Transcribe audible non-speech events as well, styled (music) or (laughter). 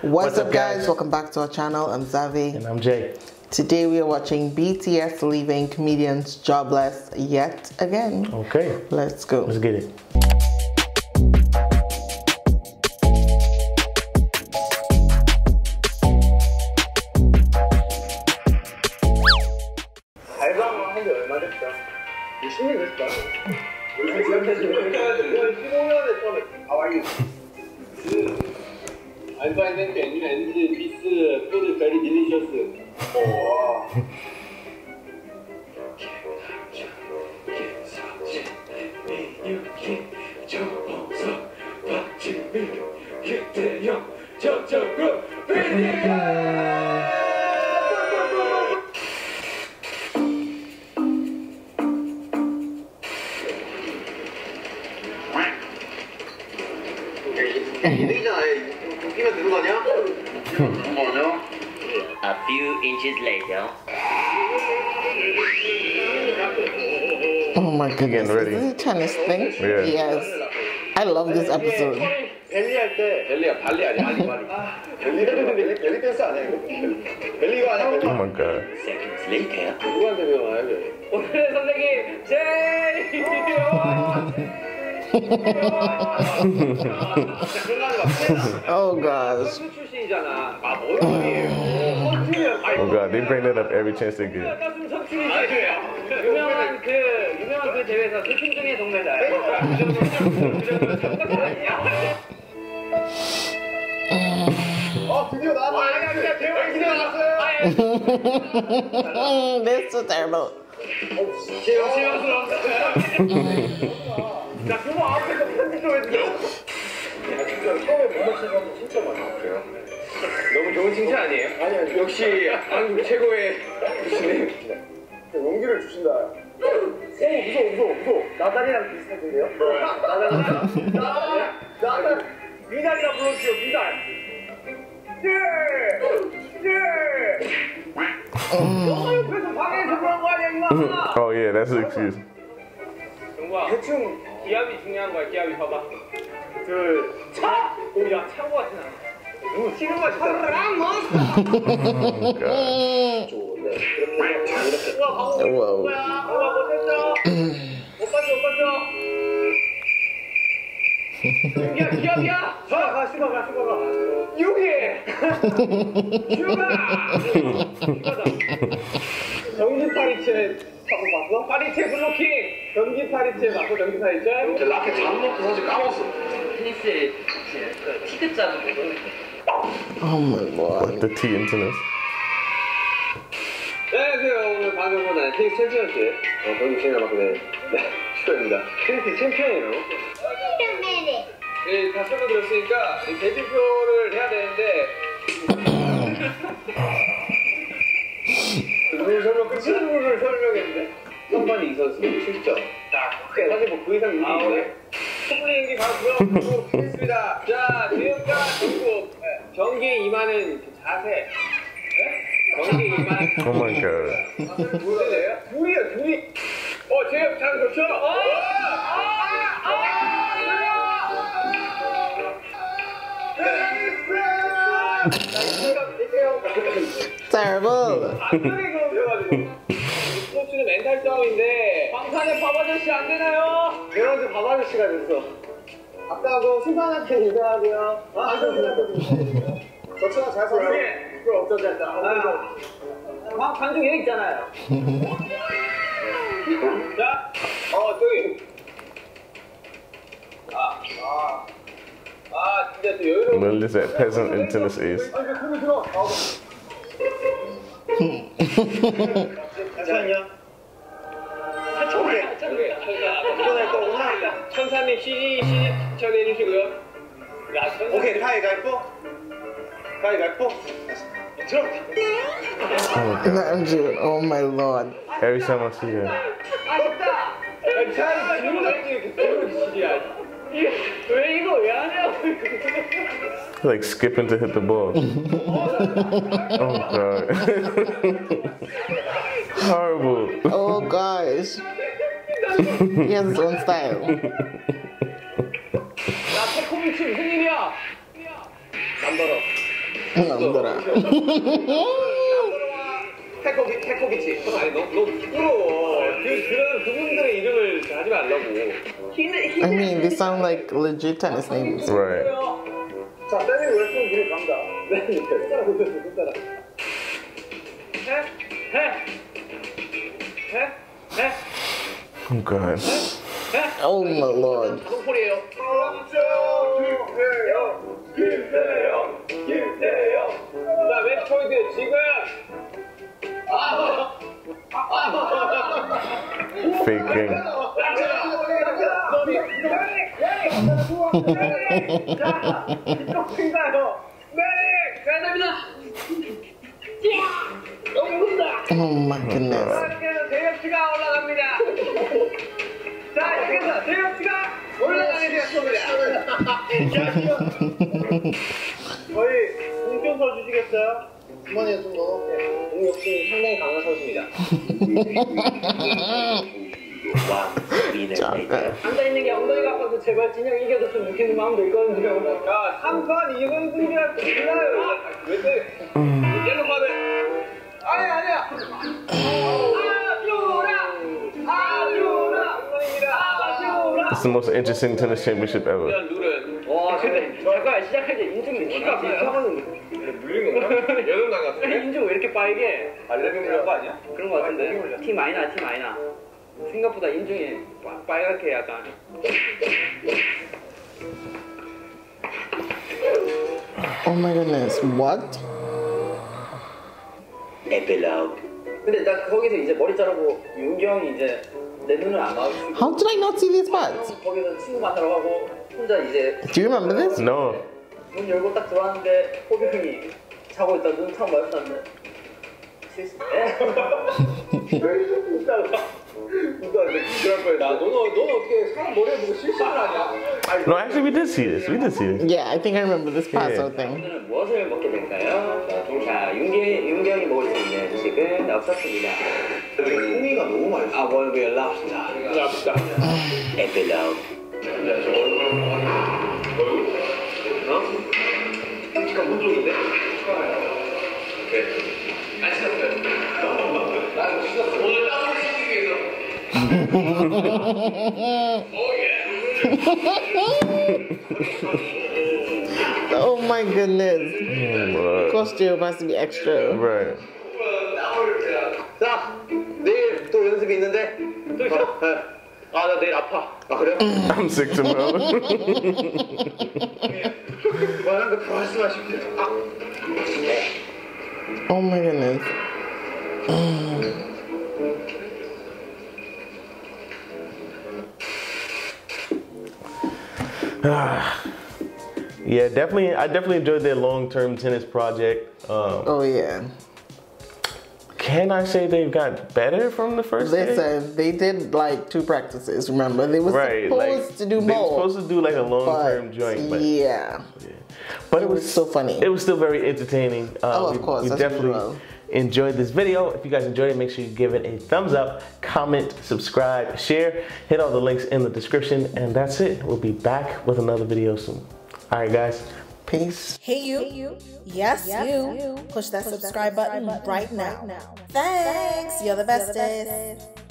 What's, What's up, guys? guys? Welcome back to our channel. I'm Xavi. And I'm Jay. Today we are watching BTS leaving comedians jobless yet again. Okay. Let's go. Let's get it. How are you? 还在跟点名是第四，肚子嘴里一定就是我。哎，你那。이. 알바했는 게 아니라 엔드 비스 푸드 베리 딜리셔스. 와. 이득이잖아. 웃기면 되는 거 아니야? 뭐죠? A few inches later. Oh my goodness. ready. Is this a Chinese thing? Yeah. Yes. I love this episode. 벨리 할 때 벨리야 발리 아니야 발리 발리. 벨리 벨리 벨리 댄스 아니야 이거? 벨리가 아니야 벨리. Oh my god. Seconds later. 누구한테 배워놔요 벨리? 오늘의 선생님 제이. (laughs) Oh gosh. 아. Oh god, they bring that up every chance they get. 유명한 그 유명한 그 대회에서 동메달. 그? 어 드디어 나왔다. 대회 드디어 나왔어요. (laughs) this is terrible. 제가 실망스럽다. 나 그거 앞에서 편집 좀 해주세요. 야 진짜 처음에 못 맞춘 사람 진짜 많았어요. 너무 좋은 칭찬 아니에요? 아니요. 역시 한국 최고의 주시네. 용기를 주신다. 오 무서워 무서워 무서워. 나달이랑 비슷한데요? 나달 나달 나달 미달이라 불러주세요 미달. 예! 예! 너 옆에서 방해해서 그런 거 아니야 임마? Oh yeah, that's an excuse. 대충 기압이 중요한 거야 기압이 봐봐 둘 차! 오 야 차고 같진 않아 너무 튀는 거 같잖아 Oh god. 우와 방금 Whoa. 뭐야 우와 못했어 못 봤어 기압 기압이야 가 슈가 가 슈가 가 여기 슈가 전기 파리채 타고 봤어? 파리채 블로킹 전기 파리채 맞고 전기 파리채 라켓 잘못 먹고 사실 까먹었어 테니스 그 티켓 잡은 거. Oh my. What the T in tennis? 네, 안녕하세요. 오늘 방금 본 테니스 챔피언십 어, 경기 진행을 맡게 된 네, 슈입니다 테니스 챔피언이에요. 네, 다 설명드렸으니까 이 대진표를 해야 되는데 룰 설명 끝이 룰을 설명했는데 선반이 이 선수 7점 사실 뭐 그 이상 의미 있네 충분히 연기 가고요 했습니다 자 지금까 중국 네, 경기에 임하는 그 자세 네? 경기에 임하는 Oh my god. 둘이에요? 둘이야 둘이 어 제가 잘 그렇죠? 어! 아! 그럼 돼가지고 스포츠는 멘탈 싸움인데 방탄의 밥 아저씨 안 되나요? 밥 아저씨가 됐어. 아까 그 수산한테 인사하고요. 아 안 돼 저처럼 잘 썼어 그걸 어쩌지 않다 아, 관중 얘 있잖아요. (laughs) 자, 어 저기. 아, 아, 아 진짜 또 여유로운 that peasant in is. 아니, 손을 들어. 천천히. 이번에 또 오늘 천사님 CG CG 처리해 주시고요. 야, 천사. 오케이, 가위가위뽀. 가위가위뽀. 들어. Oh my lord. Every time I see her. 아쉽다. 왜 이거 왜 하냐고. (laughs) Like skipping to hit the ball. (laughs) Oh god. (laughs) Horrible. Oh gosh. he has his own style. 야, 태코미치 무슨 일이야? 남더러. 남들아. 태코비, 태코비치. 아니, 너무, 너무 부끄러워. 그, 그런 그분들의 이름을 하지 말라고. I mean, they sound like legit tennis names. Right. 何そしたら動くそしたら Okay. Oh my lord. Faking. (laughs) Oh my goodness. 이렇게 대역치가 올라갑니다. 자, 이렇게 해서 대역치가 올라가게 되었습니다. (laughs) 저희 공좀 써주시겠어요? 주머니에 좀 넣어. 공격性상당히 강한 선수입니다. (laughs) Minute later. 앉아 있는 게 엉덩이가 아파서 제발 진영 이겨줬으면 좋겠는 마음도 있거든요. 야, 3판 이건 분이랑 몰라요. 왜 또, 옐로 카드. 아니, 아니야. 아주라! 아주라! 엉덩이입니다. 아주라! It's the most interesting tennis championship ever. 와, 근데 잠깐 시작할 때 인중이 키가 비슷하거든요. 물린 건가? 날 같은데? 인중 왜 이렇게 빠이게? 알레르기 물린 거 아니야? 그런 거 같은데? 나, 티 많이 나. 생각보다 인중이 빠- 빨갛게 약간. Oh my goodness. What? Epilogue. 근데 나 거기서 이제 머리 자르고 윤경이 이제 내 눈을 안 마주치고 How did I not see these spots? 거기서 친구 만나러 가고 혼자 이제 Do you remember this? No. 문 열고 딱 들어왔는데 호경이 자고 있다 눈탁 마주쳤는데 실수 (laughs) No, actually, we did see this. We did see this. Yeah, I think I remember this paso thing. 무엇을 먹게 될까요? 자, 먹을 수 있는 음식은 너무 아그 Epilogue. (laughs) Oh my goodness. Right. Costume has to be extra. right. 자, 내일 또 연습이 있는데 또 있어? 아, 나 내일 아파. (laughs) 아, 그래? I'm sick tomorrow. (laughs) 말한 거다 말씀하십시오. 아, Oh my goodness. (sighs) yeah, definitely. I definitely enjoyed their long-term tennis project. Um, Oh yeah. can I say they've got better from the first day? Listen, they did like two practices. Remember, they were Right, supposed like to do they were supposed to do like a long-term joint, but yeah, but it was so funny. It was still very entertaining. Uh, Oh, of course, We as definitely. Enjoyed this video. If you guys enjoyed it, make sure you give it a thumbs up, comment, subscribe, share, hit all the links in the description, and that's it. We'll be back with another video soon. All right, guys. peace. Hey you. hey, you. Yes, you. Push that subscribe button right now. Thanks. You're the bestest.